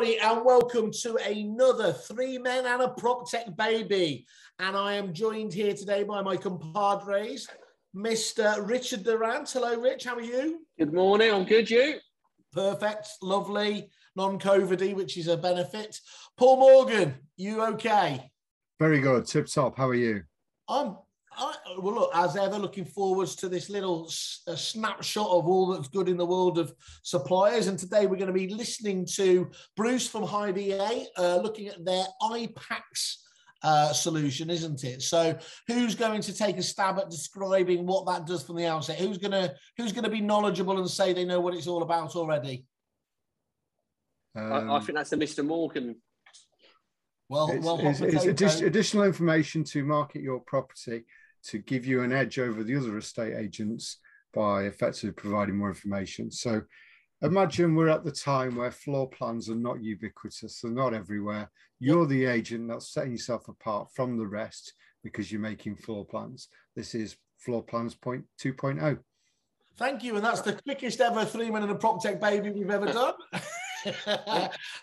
everybody, and welcome to another Three Men and a Prop Tech Baby. And I am joined here today by my compadres, Mr. Richard Durant. Hello, Rich. How are you? Good morning. I'm good. You? Perfect. Lovely. Non-COVIDy, which is a benefit. Paul Morgan, you okay? Very good. Tip top. How are you? I'm I, well, look, as ever, looking forwards to this little s- a snapshot of all that's good in the world of suppliers. And today we're going to be listening to Bruce from Hive EA, uh, looking at their iPACS uh, solution, isn't it? So, who's going to take a stab at describing what that does from the outset? Who's going to who's going to be knowledgeable and say they know what it's all about already? I, I think that's the Mr. Morgan. Well, Um, It's, well, it's- it's addi- additional information to market your property to give you an edge over the other estate agents by effectively providing more information. So imagine we're at the time where floor plans are not ubiquitous, they're not everywhere. You're the agent that's setting yourself apart from the rest because you're making floor plans. This is floor plans point oh. Thank you, and that's the quickest ever three minute and a prop tech baby we've ever done.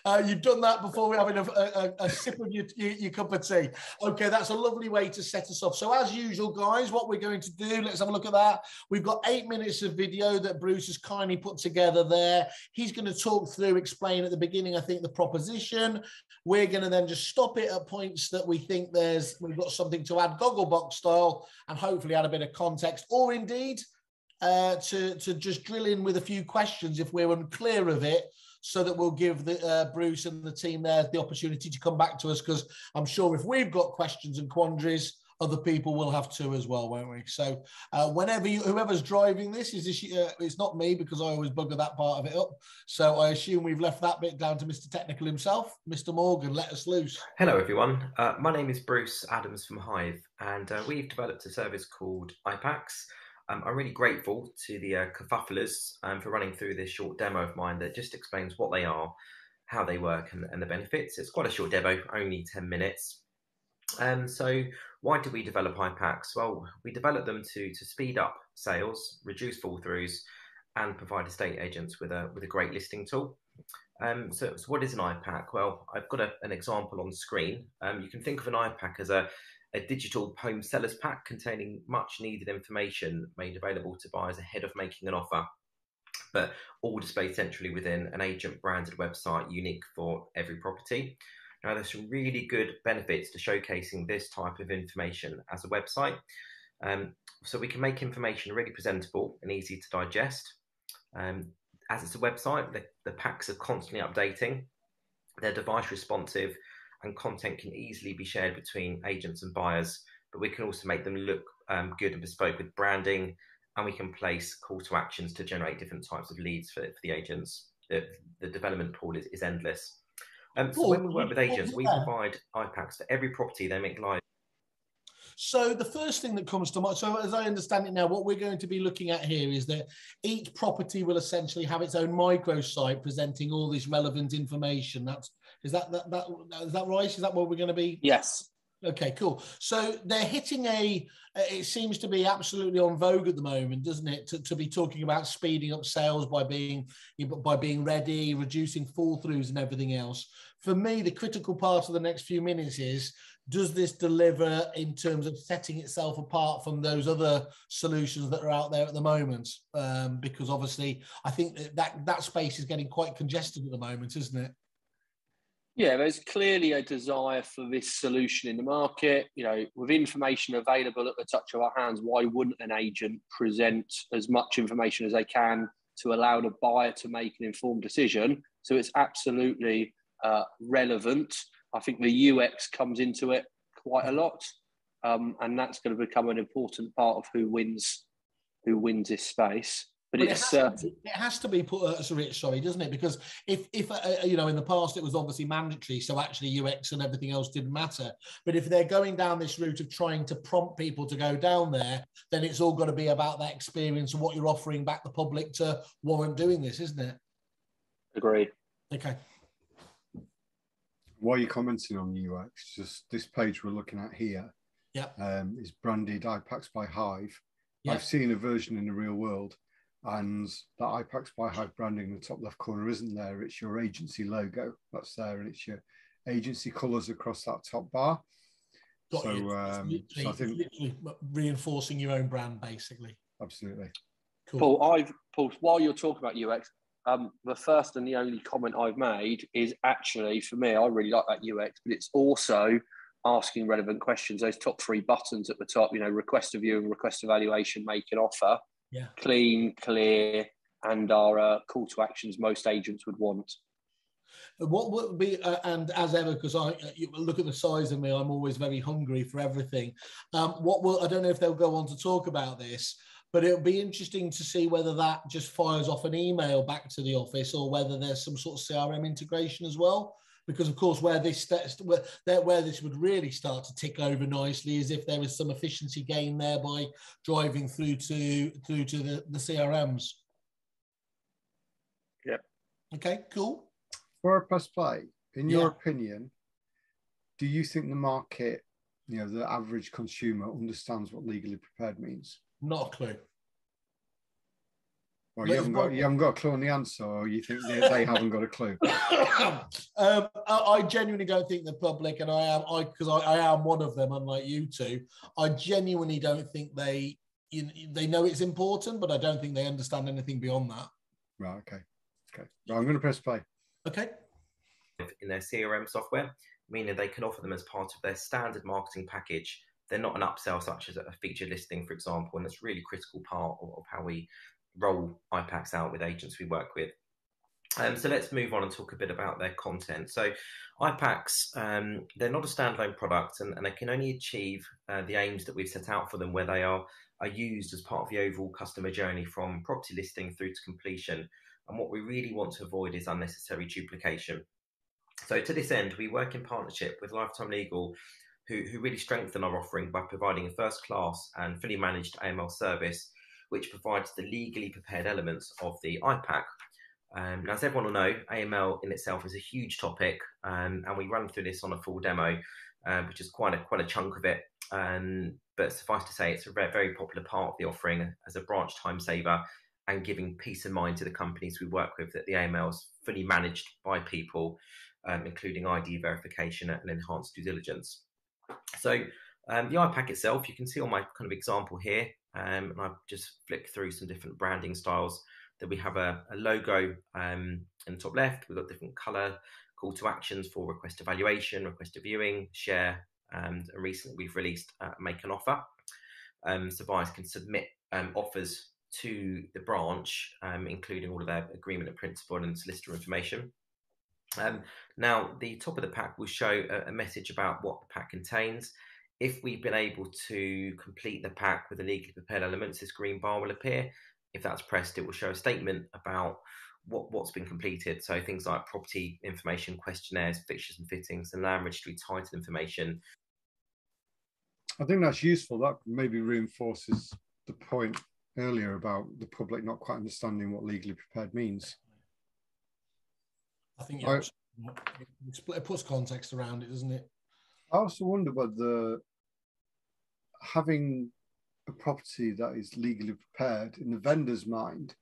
uh, you've done that before we're having a, a, a sip of your, your, your cup of tea. Okay, that's a lovely way to set us off. So, as usual, guys, what we're going to do, let's have a look at that. We've got eight minutes of video that Bruce has kindly put together there. He's going to talk through, explain at the beginning, I think, the proposition. We're going to then just stop it at points that we think there's we've got something to add, Gogglebox style, and hopefully add a bit of context, or indeed uh, to to just drill in with a few questions if we're unclear of it, so that we'll give the uh, Bruce and the team there the opportunity to come back to us because I'm sure if we've got questions and quandaries, other people will have too as well, won't we? So uh, whenever you, whoever's driving this is this, uh, it's not me because I always bugger that part of it up. So I assume we've left that bit down to Mr. Technical himself, Mr. Morgan. Let us loose. Hello, everyone. Uh, my name is Bruce Adams from Hive, and uh, we've developed a service called iPACS. Um, I'm really grateful to the uh, Kerfufflers um, for running through this short demo of mine that just explains what they are, how they work, and, and the benefits. It's quite a short demo, only 10 minutes. Um, so, why did we develop iPACs? Well, we developed them to, to speed up sales, reduce fall throughs, and provide estate agents with a, with a great listing tool. Um, so, so, what is an iPack? Well, I've got a, an example on screen. Um, you can think of an iPack as a, a digital home seller's pack containing much needed information made available to buyers ahead of making an offer, but all displayed centrally within an agent branded website unique for every property. Now, there's some really good benefits to showcasing this type of information as a website. Um, so, we can make information really presentable and easy to digest. Um, as it's a website, the, the packs are constantly updating. They're device responsive, and content can easily be shared between agents and buyers. But we can also make them look um, good and bespoke with branding, and we can place call to actions to generate different types of leads for, for the agents. The, the development pool is, is endless. Um, so when we work with agents, we provide iPacks for every property they make live. So the first thing that comes to mind, so as I understand it now, what we're going to be looking at here is that each property will essentially have its own microsite presenting all this relevant information. That's is that that, that is that right? Is that what we're going to be? Yes. Okay, cool. So they're hitting a. It seems to be absolutely on vogue at the moment, doesn't it? To, to be talking about speeding up sales by being by being ready, reducing fall throughs, and everything else. For me, the critical part of the next few minutes is: does this deliver in terms of setting itself apart from those other solutions that are out there at the moment? Um, because obviously, I think that, that that space is getting quite congested at the moment, isn't it? Yeah, there's clearly a desire for this solution in the market. You know, with information available at the touch of our hands, why wouldn't an agent present as much information as they can to allow the buyer to make an informed decision? So it's absolutely uh, relevant. I think the UX comes into it quite a lot, um, and that's going to become an important part of who wins who wins this space. But Well, it's it, uh, has to, be- it has to be put uh, so rich, sorry, doesn't it? Because if, if uh, you know, in the past it was obviously mandatory, so actually UX and everything else didn't matter. But if they're going down this route of trying to prompt people to go down there, then it's all got to be about that experience and what you're offering back the public to warrant doing this, isn't it? agree. Okay. Why are you're commenting on UX, just this page we're looking at here Yeah. um, is branded iPacks by Hive. Yep. I've seen a version in the real world and that IPAX by Hive branding in the top left corner isn't there. It's your agency logo that's there, and it's your agency colours across that top bar. Got so, you. Um, literally, so I think literally reinforcing your own brand, basically. absolutely. Cool. Paul, I've Paul, while you're talking about UX, um, the first and the only comment I've made is actually for me, I really like that UX, but it's also asking relevant questions. Those top three buttons at the top, you know, request a view and request evaluation, make an offer. Yeah. Clean, clear, and are uh, call to actions most agents would want. What would be, uh, and as ever, because I uh, look at the size of me, I'm always very hungry for everything. Um, what will I don't know if they'll go on to talk about this, but it'll be interesting to see whether that just fires off an email back to the office or whether there's some sort of CRM integration as well. Because of course, where this where, where this would really start to tick over nicely is if there is some efficiency gain there by driving through to through to the, the CRMs. Yep. Okay. Cool. For a press play, in your Yeah. opinion, do you think the market, you know, the average consumer understands what legally prepared means? Not a clue. Well, you haven't got you haven't got a clue on the answer, or you think they, they haven't got a clue? um, I, I genuinely don't think the public, and I am, I because I, I am one of them, unlike you two. I genuinely don't think they, you, they know it's important, but I don't think they understand anything beyond that. Right. Okay. Okay. Right, I'm going to press play. Okay. in their CRM software, meaning they can offer them as part of their standard marketing package. They're not an upsell such as a featured listing, for example, and that's a really critical part of, of how we roll IPACs out with agents we work with. Um, so let's move on and talk a bit about their content. So IPACs, um, they're not a standalone product and, and they can only achieve uh, the aims that we've set out for them where they are, are used as part of the overall customer journey from property listing through to completion. And what we really want to avoid is unnecessary duplication. So to this end, we work in partnership with Lifetime Legal, who, who really strengthen our offering by providing a first class and fully managed AML service, which provides the legally prepared elements of the IPAC. Um, now, as everyone will know, AML in itself is a huge topic, um, and we run through this on a full demo, uh, which is quite a quite a chunk of it. Um, but suffice to say, it's a very, very popular part of the offering as a branch time saver and giving peace of mind to the companies we work with that the AML is fully managed by people, um, including ID verification and enhanced due diligence. So um, the iPack itself, you can see on my kind of example here, um, and I've just flicked through some different branding styles. That we have a, a logo um, in the top left. We've got different color call to actions for request evaluation, request a viewing, share, and recently we've released uh, make an offer. Um, so buyers can submit um, offers to the branch, um, including all of their agreement of principle and solicitor information. Um, now, the top of the pack will show a, a, message about what the pack contains. If we've been able to complete the pack with the legally prepared elements, this green bar will appear. If that's pressed, it will show a statement about what, what's been completed. So things like property information, questionnaires, fixtures and fittings, and land registry title information. I think that's useful. That maybe reinforces the point earlier about the public not quite understanding what legally prepared means. I think yeah, it puts context around it, doesn't it? I also wonder whether having a property that is legally prepared in the vendor's mind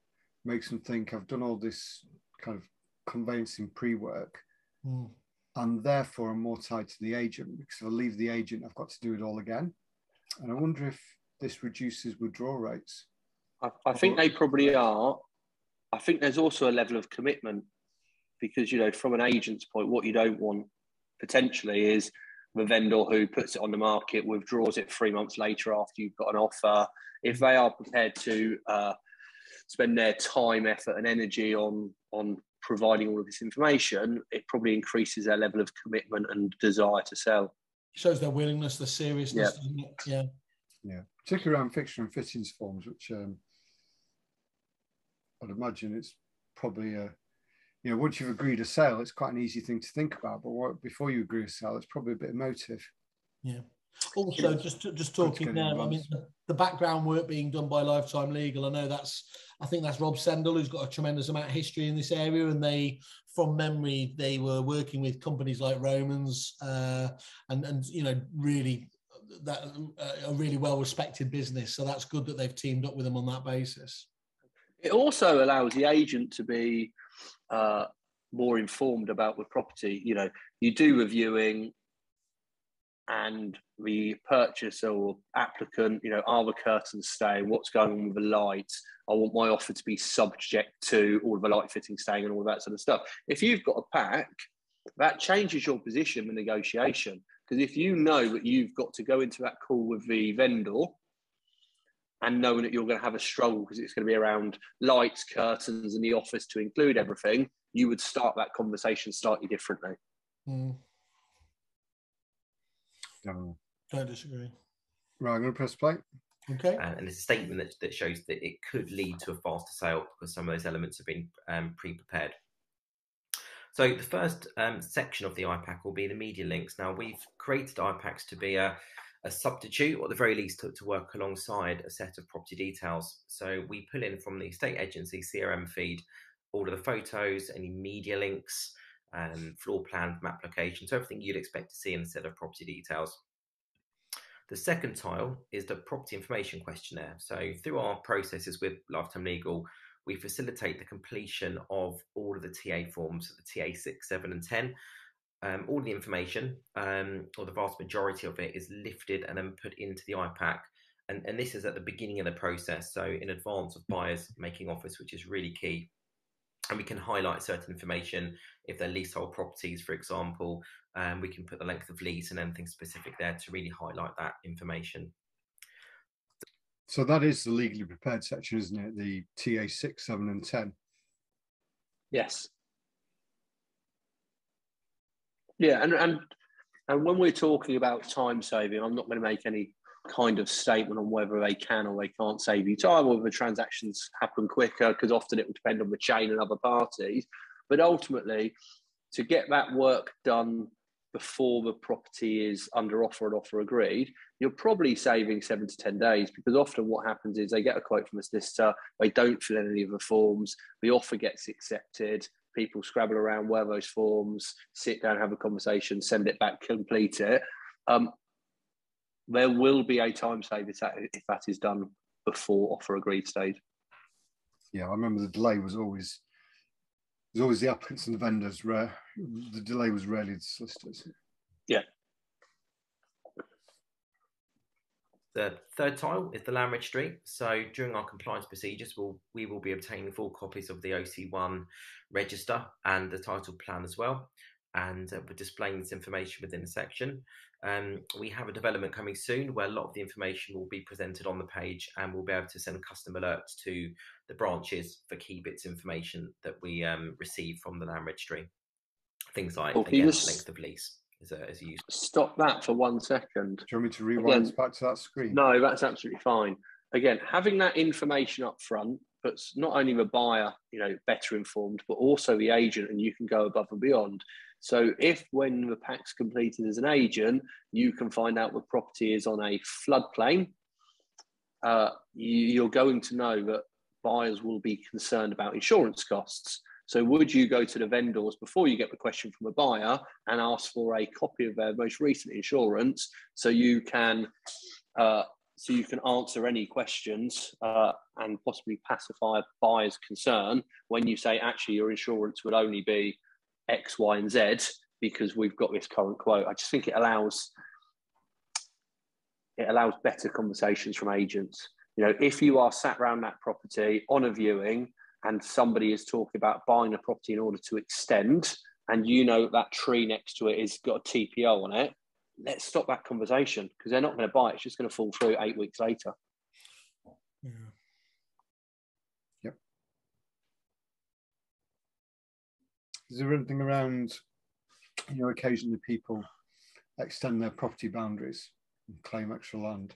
makes them think I've done all this kind of conveyancing pre-work mm. and therefore I'm more tied to the agent because if I leave the agent I've got to do it all again. And I wonder if this reduces withdrawal rates. I, I think they probably are. I think there's also a level of commitment because you know from an agent's point what you don't want potentially is the vendor who puts it on the market withdraws it three months later after you've got an offer. If they are prepared to uh, spend their time effort and energy on on providing all of this information it probably increases their level of commitment and desire to sell. Shows their willingness the seriousness yeah. Yeah. Particularly around fixture and fittings forms which um, i'd imagine it's probably a you know, once you've agreed a sale, it's quite an easy thing to think about. But what, before you agree a sale, it's probably a bit emotive. Yeah. Also, just just talking now, I mean, the, the, background work being done by Lifetime Legal, I know that's, I think that's Rob Sendall, who's got a tremendous amount of history in this area. And they, from memory, they were working with companies like Romans uh, and, and, you know, really, that a really well respected business. So that's good that they've teamed up with them on that basis. It also allows the agent to be uh, more informed about the property. You know, you do reviewing, and the purchaser or applicant, you know, are the curtains staying? What's going on with the lights? I want my offer to be subject to all of the light fitting staying and all that sort of stuff. If you've got a pack, that changes your position in negotiation. Because if you know that you've got to go into that call with the vendor and knowing that you're going to have a struggle because it's going to be around lights, curtains, and the office to include everything, you would start that conversation slightly differently. Mm, No. don't disagree. Right, I'm going to press play. Okay. Uh, and it's a statement that, that shows that it could lead to a faster sale because some of those elements have been um, pre-prepared. So the first um, section of the IPAC will be the media links. Now we've created IPACs to be a, a substitute, or at the very least to, to work alongside a set of property details. So we pull in from the estate agency CRM feed all of the photos, any media links, um, floor plan from so everything you'd expect to see in a set of property details. The second tile is the property information questionnaire. So through our processes with Lifetime Legal, we facilitate the completion of all of the TA forms, the TA 6, 7 and 10. Um, all the information, um, or the vast majority of it, is lifted and then put into the IPAC. And, and this is at the beginning of the process, so in advance of buyers making offers, which is really key. And we can highlight certain information if they're leasehold properties, for example, um, we can put the length of lease and anything specific there to really highlight that information. So that is the legally prepared section, isn't it? The TA six, seven, and ten. Yes. Yeah, and and and when we're talking about time saving, I'm not going to make any kind of statement on whether they can or they can't save you time, or whether transactions happen quicker, because often it will depend on the chain and other parties. But ultimately, to get that work done before the property is under offer and offer agreed, you're probably saving seven to 10 days because often what happens is they get a quote from a solicitor, they don't fill in any of the forms, the offer gets accepted, people scrabble around where those forms, sit down, have a conversation, send it back, complete it. Um, there will be a time save if that, if that is done before offer agreed stage. Yeah, I remember the delay was always there's always the applicants and the vendors. Rare, the delay was rarely the solicitors. Yeah. The third tile is the land registry. So during our compliance procedures, we'll, we will be obtaining full copies of the OC1 register and the title plan as well. And uh, we're displaying this information within the section. Um, we have a development coming soon where a lot of the information will be presented on the page and we'll be able to send custom alerts to the branches for key bits information that we um, receive from the land registry. Things like, Well, again, length of lease is a, is a use. Stop that for one second. Do you want me to rewind Again, back to that screen? No, that's absolutely fine. Again, having that information up front puts not only the buyer, you know, better informed, but also the agent, and you can go above and beyond. So if when the pack's completed as an agent, you can find out the property is on a floodplain, uh, you, you're going to know that buyers will be concerned about insurance costs. So would you go to the vendors before you get the question from a buyer and ask for a copy of their most recent insurance so you can uh, so you can answer any questions uh, and possibly pacify a buyer's concern when you say actually your insurance would only be X, Y, and Z because we've got this current quote. I just think it allows it allows better conversations from agents. You know, if you are sat around that property on a viewing and somebody is talking about buying a property in order to extend, and you know that tree next to it has got a TPO on it, let's stop that conversation because they're not going to buy it. It's just going to fall through eight weeks later. Yeah. Is there anything around, you know, occasionally people extend their property boundaries and claim extra land?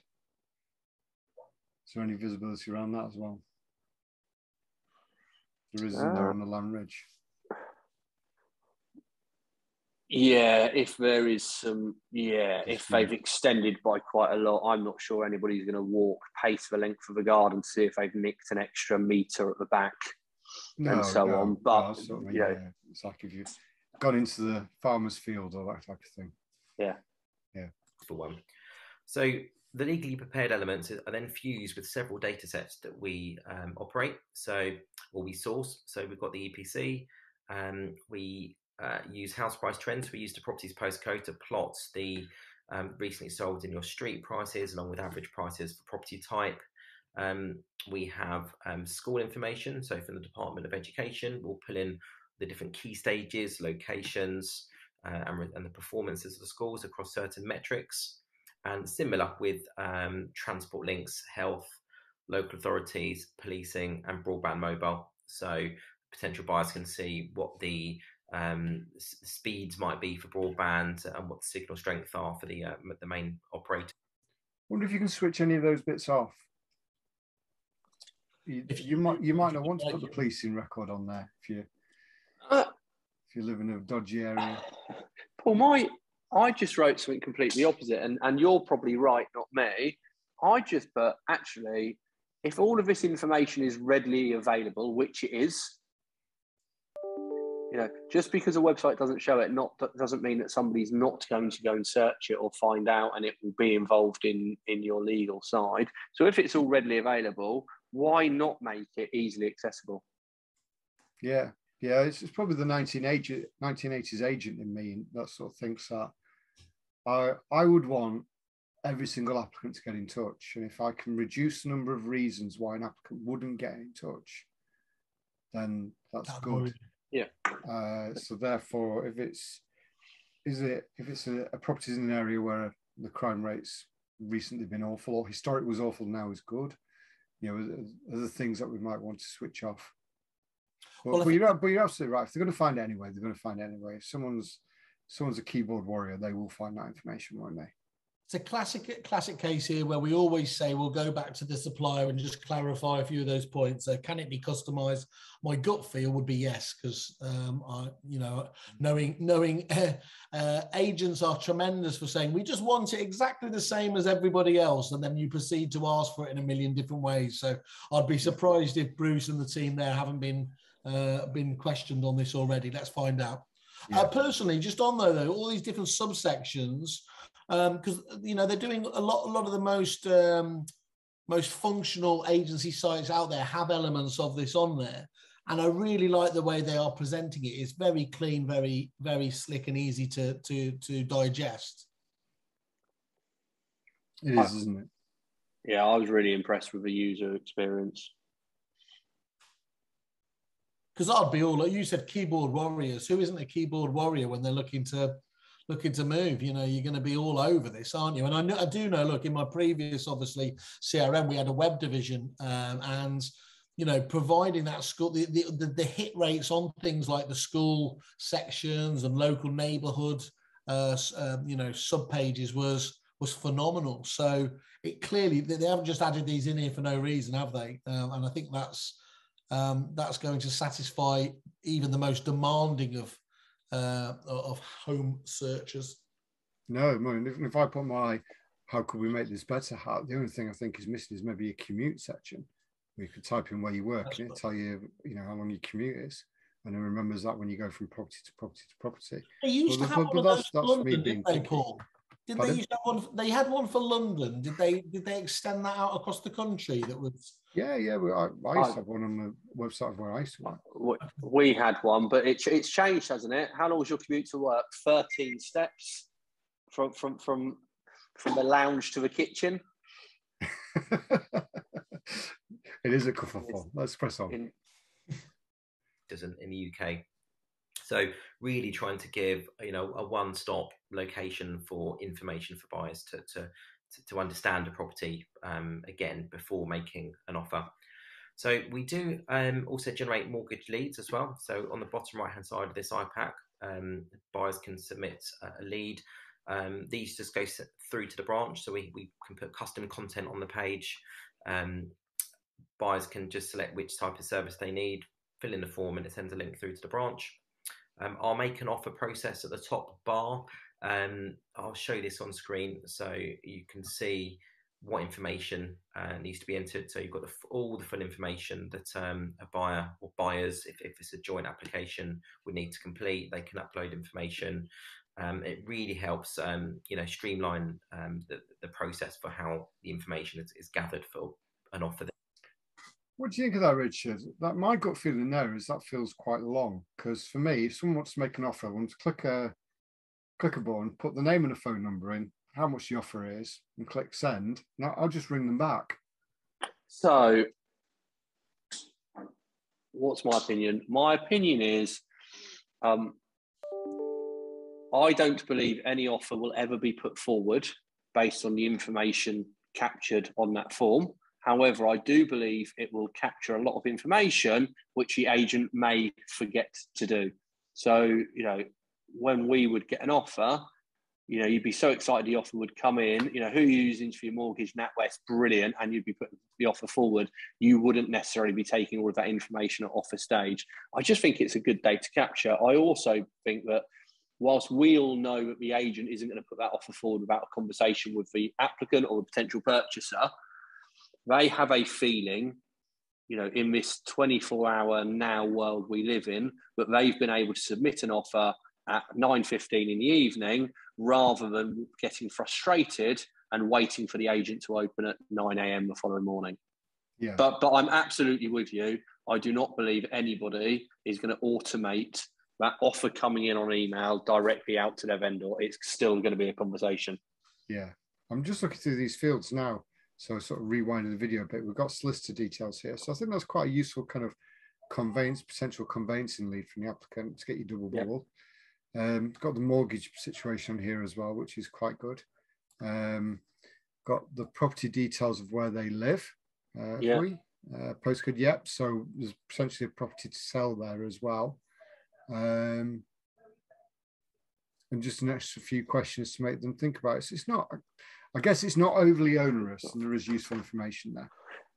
Is there any visibility around that as well? There is isn't there on the land ridge. Yeah, if there is some, yeah, if they've extended by quite a lot, I'm not sure anybody's going to walk pace the length of the garden to see if they've nicked an extra meter at the back. and so on, but, that's what I mean, you yeah. it's like if you've gone into the farmer's field or that type of thing. Yeah, yeah, for one. So the legally prepared elements are then fused with several data sets that we um, operate, so or we source. So we've got the EPC. Um, we uh, use house price trends. We use the properties postcode to plot the um, recently sold in your street prices along with average prices for property type. Um, we have um, school information. So from the Department of Education, we'll pull in the different key stages, locations, uh, and, and, the performances of the schools across certain metrics. And similar with um, transport links, health, local authorities, policing, and broadband mobile. So potential buyers can see what the um, speeds might be for broadband and what the signal strength are for the uh, the main operator. wonder if you can switch any of those bits off. You, if you, you might you might not want to put the policing record on there if you uh, if you live in a dodgy area. Paul, my I just wrote something completely opposite, and and you're probably right, not me. I just put actually, if all of this information is readily available, which it is, you know, just because a website doesn't show it, not doesn't mean that somebody's not going to go and search it or find out, and it will be involved in in your legal side. So if it's all readily available, why not make it easily accessible? Yeah, yeah, it's, it's probably the 1980, 1980s agent in me that sort of thinks that. I I would want every single applicant to get in touch, and if I can reduce the number of reasons why an applicant wouldn't get in touch, then that's that good. Would yeah. Uh, so therefore, if it's is it if it's a, a property in an area where the crime rate's recently been awful or historic was awful now is good, you know, are the things that we might want to switch off. But, well, but you're but you're absolutely right. If they're going to find it anyway, they're going to find it anyway. If someone's someone's a keyboard warrior, they will find that information, won't they? it's a classic classic case here where we always say we'll go back to the supplier and just clarify a few of those points. So can it be customized? My gut feel would be yes, because um, I, you know, knowing knowing uh, uh, agents are tremendous for saying we just want it exactly the same as everybody else, and then you proceed to ask for it in a million different ways. So I'd be surprised if Bruce and the team there haven't been uh, been questioned on this already. Let's find out. Yeah. Uh, personally, just on though, though, all these different subsections because um, you know they're doing a lot. A lot of the most um, most functional agency sites out there have elements of this on there, and I really like the way they are presenting it. It's very clean, very very slick, and easy to to to digest. It is, isn't it? Yeah, I was really impressed with the user experience. Because I'd be all like you said, keyboard warriors. Who isn't a keyboard warrior when they're looking to looking to move. You know, you're going to be all over this, aren't you? And I, know, I do know. Look, in my previous, obviously CRM, we had a web division, um, and you know, providing that school, the, the, the hit rates on things like the school sections and local neighbourhood, uh, um, you know, sub pages was was phenomenal. So it clearly they haven't just added these in here for no reason, have they? Um, and I think that's um, that's going to satisfy even the most demanding of uh, of home searches. No, I mean, if, if I put my how could we make this better hat, the only thing I think is missing is maybe a commute section where you could type in where you work That's and it tell you, you know, how long your commute is. And it remembers that when you go from property to property to property. They used but, to have but, one but that's, that's London, me being they, Paul? Did Pardon? they used to have one? They had one for London. Did they? Did they extend that out across the country? That was yeah, yeah. I, I used to have one on the website of where I used to work. We had one, but it's it's changed, hasn't it? How long was your commute to work? Thirteen steps from from from from the lounge to the kitchen. it is a kerfuffle. Let's press on. In, doesn't in the UK. So really trying to give you know a one-stop location for information for buyers to to to, to understand a property um, again before making an offer. So we do um, also generate mortgage leads as well. So on the bottom right hand side of this IPAC, um, buyers can submit a lead. Um, these just go through to the branch, so we, we can put custom content on the page. Um, buyers can just select which type of service they need, fill in the form, and it sends a link through to the branch. Um, our make an offer process at the top bar um, I'll show this on screen so you can see what information uh, needs to be entered. So you've got the, all the full information that um, a buyer or buyers, if, if it's a joint application, would need to complete. They can upload information. Um, it really helps, um, you know, streamline um, the, the process for how the information is, is gathered for an offer. What do you think of that, Richard? That my gut feeling there is that feels quite long because for me, if someone wants to make an offer, I want to click a click a button, put the name and a phone number in, how much the offer is, and click send. Now I'll just ring them back. So, what's my opinion? My opinion is, um, I don't believe any offer will ever be put forward based on the information captured on that form. However, I do believe it will capture a lot of information which the agent may forget to do. So, you know, when we would get an offer, you know, you'd be so excited the offer would come in. You know, who you using for your mortgage? NatWest, brilliant, and you'd be putting the offer forward. You wouldn't necessarily be taking all of that information at offer stage. I just think it's a good data capture. I also think that whilst we all know that the agent isn't going to put that offer forward without a conversation with the applicant or the potential purchaser, they have a feeling, you know, in this 24 hour now world we live in, that they've been able to submit an offer at 9.15 in the evening rather than getting frustrated and waiting for the agent to open at 9 a.m. the following morning. Yeah. But but I'm absolutely with you. I do not believe anybody is going to automate that offer coming in on email directly out to their vendor, it's still going to be a conversation. Yeah. I'm just looking through these fields now. So sort of rewinding the video a bit. We've got solicitor details here. So I think that's quite a useful kind of conveyance, potential conveyancing lead from the applicant to get you double bubble. Um, got the mortgage situation here as well, which is quite good. Um, got the property details of where they live. Uh, yeah. We, uh, postcode, yep. So there's potentially a property to sell there as well. Um, and just an extra few questions to make them think about it. So it's not, I guess it's not overly onerous and there is useful information there.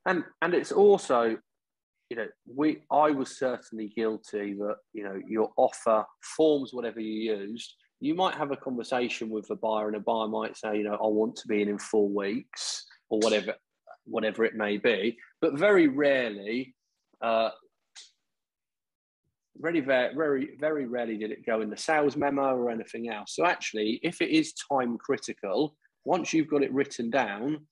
And, and it's also, you know, we, I was certainly guilty that, you know, your offer forms, whatever you used, you might have a conversation with the buyer and a buyer might say, you know, I want to be in in four weeks or whatever, whatever it may be. But very rarely uh, very, very, very rarely did it go in the sales memo or anything else. So actually, if it is time critical, once you've got it written down,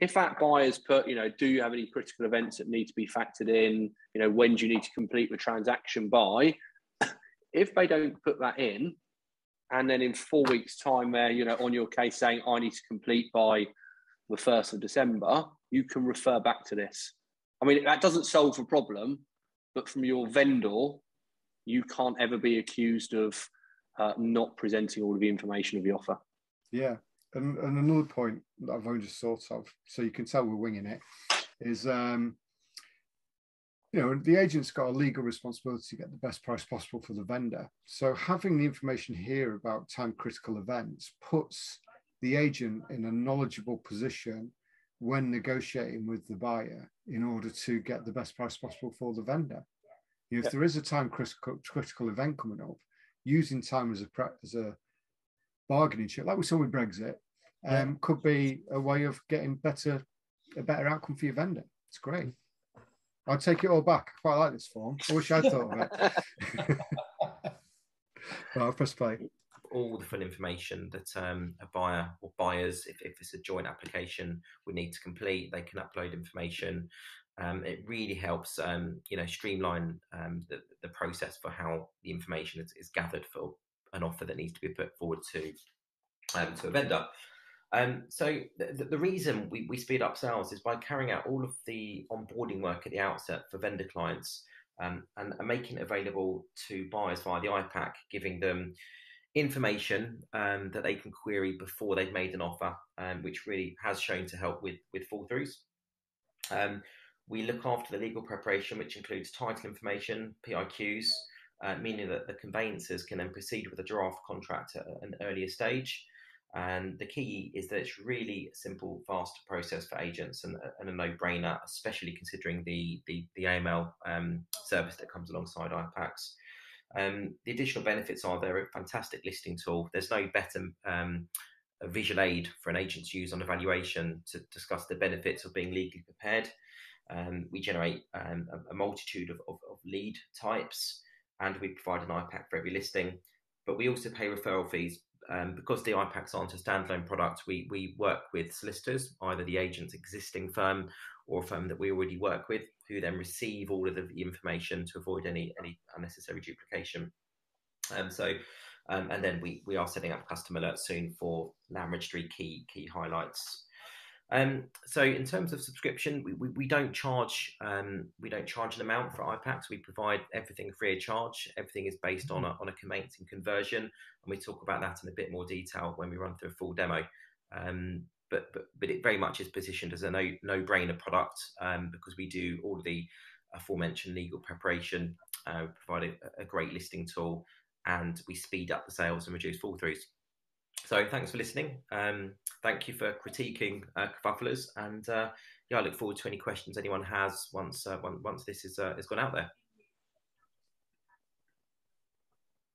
if that buyer's put, you know, do you have any critical events that need to be factored in? You know, when do you need to complete the transaction by? if they don't put that in, and then in four weeks' time, they're, you know, on your case saying, I need to complete by the 1st of December, you can refer back to this. I mean, that doesn't solve the problem, but from your vendor, you can't ever be accused of uh, not presenting all of the information of the offer. Yeah. And, and another point that I've only just thought of, so you can tell we're winging it, is um, you know, the agent's got a legal responsibility to get the best price possible for the vendor. So having the information here about time critical events puts the agent in a knowledgeable position when negotiating with the buyer in order to get the best price possible for the vendor. If yeah. there is a time critical, critical event coming up, using time as a as a bargaining chip, like we saw with Brexit, um, could be a way of getting better a better outcome for your vendor. It's great. I'll take it all back. I quite like this form. I wish I'd thought of it. well, I'll press play. All the full information that um, a buyer or buyers, if, if it's a joint application, would need to complete. They can upload information um, it really helps, um, you know, streamline um, the, the process for how the information is, is, gathered for an offer that needs to be put forward to um, to a vendor. Um, so the, the, reason we, we speed up sales is by carrying out all of the onboarding work at the outset for vendor clients um, and, and, making it available to buyers via the IPAC, giving them information um, that they can query before they've made an offer, um, which really has shown to help with with fall throughs. Um, we look after the legal preparation, which includes title information, PIQs, uh, meaning that the conveyancers can then proceed with a draft contract at an earlier stage. And the key is that it's really a simple, fast process for agents and, and a no-brainer, especially considering the the, the AML um, service that comes alongside IPACs. Um, the additional benefits are they're a fantastic listing tool. There's no better um, visual aid for an agent to use on evaluation to discuss the benefits of being legally prepared. Um, we generate um, a, a, multitude of, of, of, lead types, and we provide an IPAC for every listing. but we also pay referral fees. Um, because the IPACs aren't a standalone product, we, we work with solicitors, either the agent's existing firm or a firm that we already work with, who then receive all of the information to avoid any, any unnecessary duplication. Um, so, um, and then we, we are setting up custom alerts soon for land registry key key highlights um, so in terms of subscription, we, we, we don't charge um, we don't charge an amount for IPACs. We provide everything free of charge. Everything is based on a mm-hmm. on a conveyancing conversion, and we talk about that in a bit more detail when we run through a full demo. Um, but, but but it very much is positioned as a no no brainer product um, because we do all of the aforementioned legal preparation, uh, provide a, a great listing tool, and we speed up the sales and reduce fall throughs. So thanks for listening. Um, thank you for critiquing uh, and uh, yeah, I look forward to any questions anyone has once uh, once this is uh, is gone out there.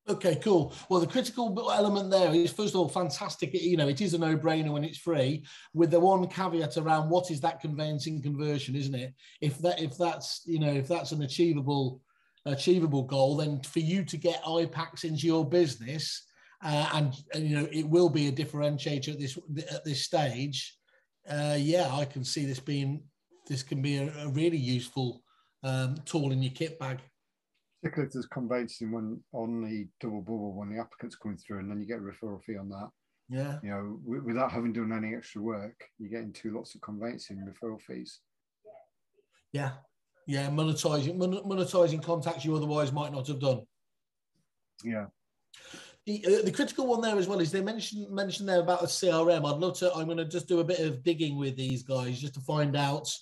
Okay, cool. Well, the critical element there is first of all fantastic. You know, it is a no-brainer when it's free, with the one caveat around what is that conveyancing conversion, isn't it? If that if that's you know if that's an achievable achievable goal, then for you to get IPACs into your business uh, and, and, you know it will be a differentiator at this at this stage. Uh, yeah, I can see this being this can be a, a really useful um, tool in your kit bag. Particularly if there's conveyancing when on the double bubble when the applicant's coming through, and then you get a referral fee on that. Yeah, you know, w- without having done any extra work, you're getting two lots of conveyancing referral fees. Yeah, yeah, monetizing monetizing contacts you otherwise might not have done. Yeah the, uh, the critical one there as well is they mentioned mentioned there about a CRM. I'd love to. I'm going to just do a bit of digging with these guys just to find out.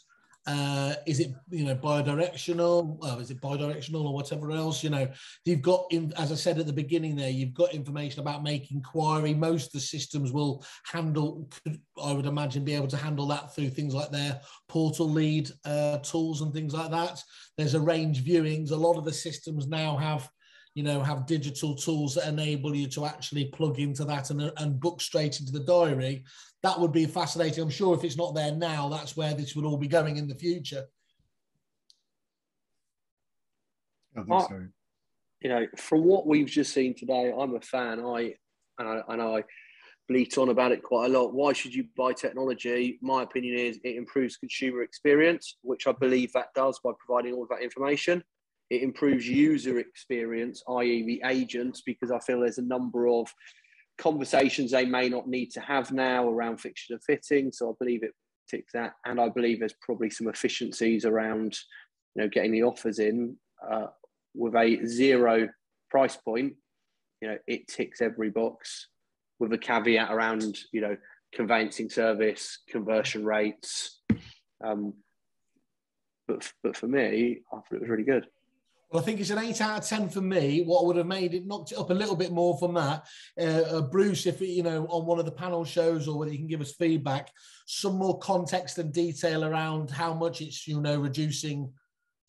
Uh, is it you know bi-directional Well, is it bi-directional or whatever else? You know, you've got in, as I said at the beginning there, you've got information about make inquiry. Most of the systems will handle. Could, I would imagine be able to handle that through things like their portal lead uh, tools and things like that. There's arrange viewings. A lot of the systems now have you know, have digital tools that enable you to actually plug into that and, and book straight into the diary. That would be fascinating. I'm sure if it's not there now, that's where this will all be going in the future. I think so. You know, from what we've just seen today, I'm a fan. I and I, and I bleat on about it quite a lot. Why should you buy technology? My opinion is it improves consumer experience, which I believe that does by providing all of that information. It improves user experience, i.e., the agents, because I feel there's a number of conversations they may not need to have now around fixture and fitting. So I believe it ticks that, and I believe there's probably some efficiencies around, you know, getting the offers in uh, with a zero price point. You know, it ticks every box with a caveat around, you know, conveyancing service, conversion rates. Um, but but for me, I thought it was really good. Well, I think it's an eight out of ten for me. What would have made it knocked it up a little bit more from that, uh, uh, Bruce, if you know on one of the panel shows or whether you can give us feedback, some more context and detail around how much it's you know reducing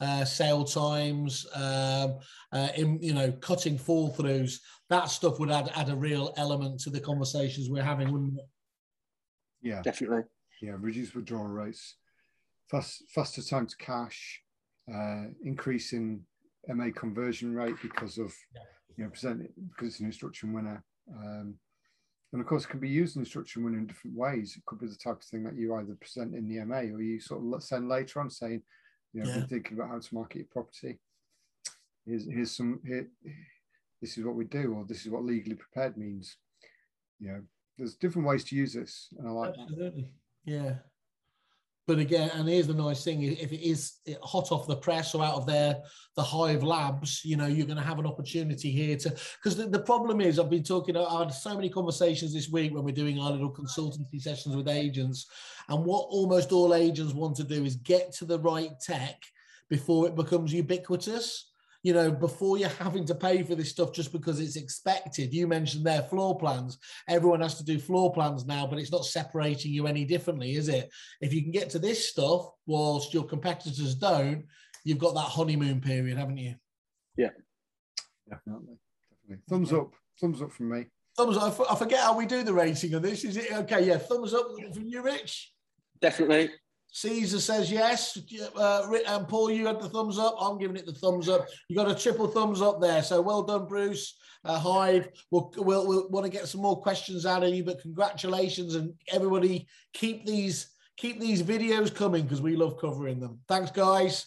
uh, sale times, um, uh, in you know cutting fall throughs. That stuff would add add a real element to the conversations we're having, wouldn't it? Yeah, definitely. Yeah, reduce withdrawal rates, fast, faster time to cash, uh, increasing MA conversion rate because of you know present because it's an instruction winner. Um, and of course, it can be used in instruction winner in different ways. It could be the type of thing that you either present in the MA or you sort of send later on saying, you know, yeah. thinking about how to market your property. Here's, here's some, here, this is what we do, or this is what legally prepared means. You know, there's different ways to use this. And I like Absolutely. That. Yeah. But again, and here's the nice thing: if it is eh, hot off the press or out of their the Hive Labs, you know, you're going to have an opportunity here to. Because the, the problem is, I've been talking. I had so many conversations this week when we're doing our little consultancy sessions with agents, and what almost all agents want to do is get to the right tech before it becomes ubiquitous you know, before you're having to pay for this stuff just because it's expected. You mentioned their floor plans. Everyone has to do floor plans now, but it's not separating you any differently, is it? If you can get to this stuff whilst your competitors don't, you've got that honeymoon period, haven't you? Yeah. Definitely. Definitely. Thumbs up. Thumbs up from me. Thumbs up. I forget how we do the rating of this. Is it okay? Yeah, thumbs up from you, Rich. Definitely. Caesar says yes. Uh, and Paul, you had the thumbs up. I'm giving it the thumbs up. You got a triple thumbs up there. So well done, Bruce. Uh, Hive. We'll, we'll, we'll want to get some more questions out of you, but congratulations and everybody keep these keep these videos coming because we love covering them. Thanks, guys.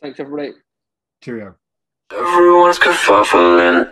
Thanks, everybody. Cheerio. Everyone's kerfuffling.